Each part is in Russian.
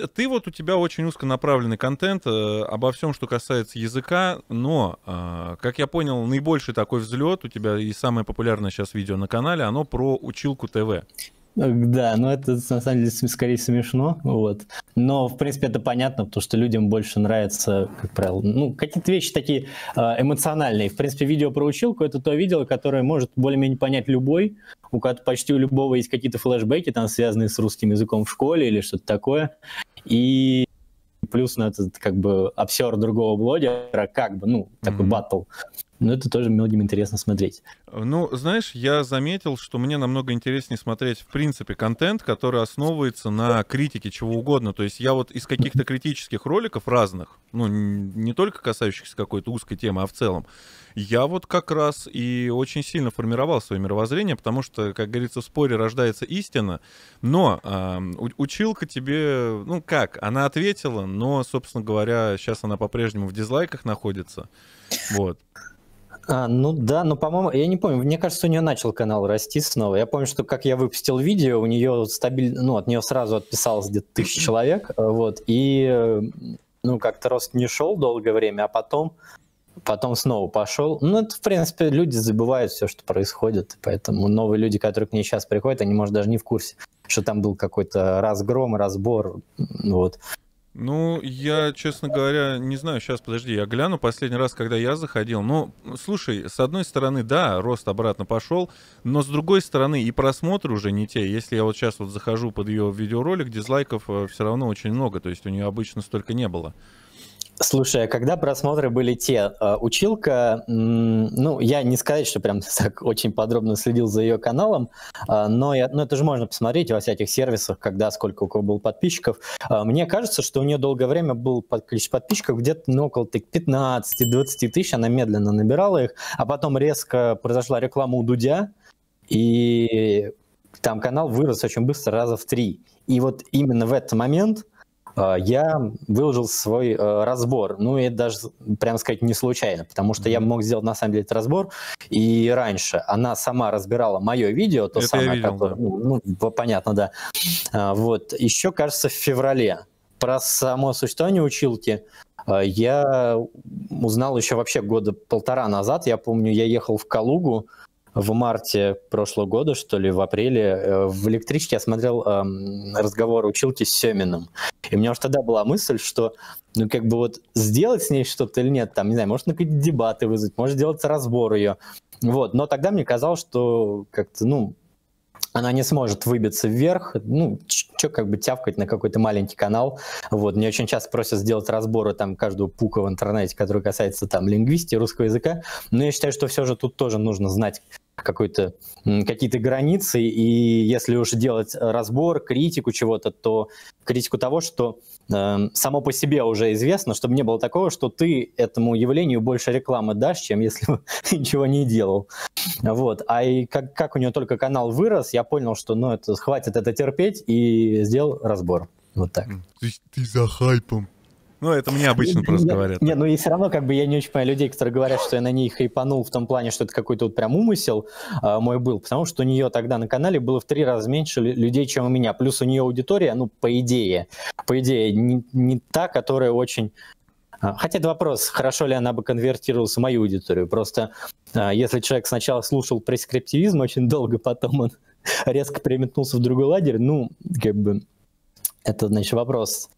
есть ты вот у тебя очень узконаправленный контент э, обо всем, что касается языка, но, э, как я понял, наибольший такой взлет у тебя и самое популярное сейчас видео на канале, оно про училку ТВ. Да, но это на самом деле скорее смешно, вот. Но, в принципе, это понятно, потому что людям больше нравится, как правило, ну, какие-то вещи такие э, эмоциональные. В принципе, видео про училку — это то видео, которое может более-менее понять любой, у которого почти у любого есть какие-то флешбеки, там, связанные с русским языком в школе или что-то такое. И плюс, ну, это как бы обсер другого блогера, как бы, ну, такой mm-hmm. батл но это тоже многим интересно смотреть. Ну, знаешь, я заметил, что мне намного интереснее смотреть, в принципе, контент, который основывается на критике чего угодно. То есть я вот из каких-то критических роликов разных, ну, не только касающихся какой-то узкой темы, а в целом, я вот как раз и очень сильно формировал свое мировоззрение, потому что, как говорится, в споре рождается истина, но э, училка тебе, ну как, она ответила, но, собственно говоря, сейчас она по-прежнему в дизлайках находится, вот. А, ну да, но, по-моему, я не помню, мне кажется, у нее начал канал расти снова. Я помню, что как я выпустил видео, у нее стабильно, ну, от нее сразу отписалось где-то тысяча человек, э, вот, и, э, ну, как-то рост не шел долгое время, а потом, потом снова пошел. Ну, это, в принципе, люди забывают все, что происходит, поэтому новые люди, которые к ней сейчас приходят, они, может, даже не в курсе, что там был какой-то разгром, разбор, вот. Ну, я, честно говоря, не знаю, сейчас, подожди, я гляну последний раз, когда я заходил. Ну, слушай, с одной стороны, да, рост обратно пошел, но с другой стороны, и просмотры уже не те. Если я вот сейчас вот захожу под ее видеоролик, дизлайков э, все равно очень много, то есть у нее обычно столько не было. Слушай, а когда просмотры были те, э, училка, ну, я не сказать, что прям так очень подробно следил за ее каналом, э, но, я, ну, это же можно посмотреть во всяких сервисах, когда сколько у кого было подписчиков. Мне кажется, что у нее долгое время был количество подписчиков где-то ну, около 15-20 тысяч, она медленно набирала их, а потом резко произошла реклама у Дудя, и там канал вырос очень быстро, раза в три. И вот именно в этот момент а, я выложил свой э, разбор. Ну, и это даже, прямо сказать, не случайно, потому что я мог сделать, на самом деле, этот разбор и раньше. Она сама разбирала мое видео, то это самое, видел, которое, да. ну, ну, понятно, да. А, вот, еще, кажется, в феврале. Про само существование училки а, я узнал еще вообще года полтора назад. Я помню, я ехал в Калугу, в марте прошлого года, что ли, в апреле, э, в электричке я смотрел эм, разговор училки с Семиным. И у меня уже тогда была мысль, что ну, как бы вот сделать с ней что-то или нет, там, не знаю, может на какие-то дебаты вызвать, может сделать разбор ее. Вот, но тогда мне казалось, что как-то, ну, она не сможет выбиться вверх, ну, что как бы тявкать на какой-то маленький канал. Вот, мне очень часто просят сделать разборы там каждого пука в интернете, который касается там лингвистики, русского языка. Но я считаю, что все же тут тоже нужно знать какой-то какие-то границы, и если уж делать разбор, критику чего-то, то критику того, что э, само по себе уже известно, чтобы не было такого, что ты этому явлению больше рекламы дашь, чем если бы ничего не делал. Вот. А и как, как у нее только канал вырос, я понял, что ну, это, хватит это терпеть, и сделал разбор. Вот так. Ты, ты за хайпом. Ну, это мне обычно просто говорят. Не, ну и все равно, как бы я не очень понимаю людей, которые говорят, что я на ней хайпанул в том плане, что это какой-то вот прям умысел а, мой был, потому что у нее тогда на канале было в три раза меньше людей, чем у меня. Плюс у нее аудитория, ну, по идее, по идее, не, не та, которая очень а, Хотя это вопрос, хорошо ли она бы конвертировалась в мою аудиторию. Просто а, если человек сначала слушал прескриптивизм очень долго, потом он резко переметнулся в другой лагерь, ну, как бы, это, значит, вопрос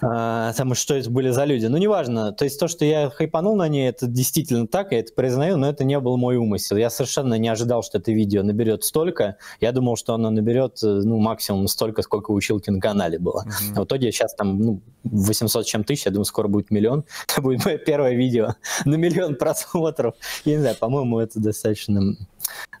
а, там что это были за люди. Ну, неважно. То есть то, что я хайпанул на ней, это действительно так, я это признаю, но это не был мой умысел. Я совершенно не ожидал, что это видео наберет столько. Я думал, что оно наберет, э, ну, максимум столько, сколько у училки на канале было. А в итоге сейчас там, ну, 800 чем тысяч, я думаю, скоро будет миллион. Это будет мое первое видео на миллион просмотров. Я не знаю, по-моему, это достаточно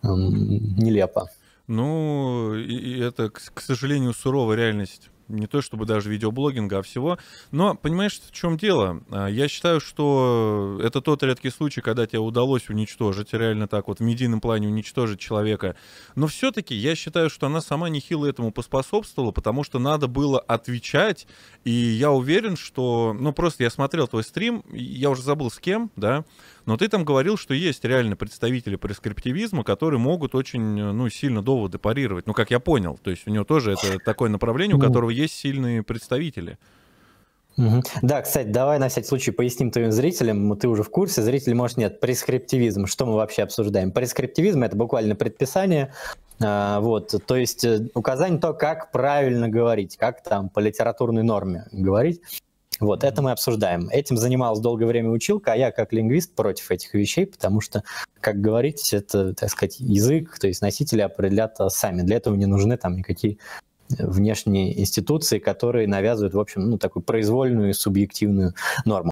эм, нелепо. Ну, и, это, к сожалению, суровая реальность не то чтобы даже видеоблогинга, а всего. Но, понимаешь, в чем дело? А, я считаю, что это тот редкий случай, когда тебе удалось уничтожить, реально так вот в медийном плане уничтожить человека. Но все-таки я считаю, что она сама нехило этому поспособствовала, потому что надо было отвечать, и я уверен, что... Ну, просто я смотрел твой стрим, я уже забыл с кем, да, Но ты там говорил, что есть реально представители прескриптивизма, которые могут очень, ну, сильно доводы парировать. Ну, как я понял, то есть у него тоже это такое направление, у ну. которого есть сильные представители. Да, кстати, давай на всякий случай поясним твоим зрителям, ты уже в курсе, зрители, может, нет, прескриптивизм, что мы вообще обсуждаем? Прескриптивизм – это буквально предписание, а, вот, то есть э, указание то, как правильно говорить, как там по литературной норме говорить. Вот, это мы обсуждаем. Этим занималась долгое время училка, а я как лингвист против этих вещей, потому что, как говорить, это, так сказать, язык, то есть носители определят сами. Для этого не нужны там никакие внешние институции, которые навязывают, в общем, ну, такую произвольную и субъективную норму.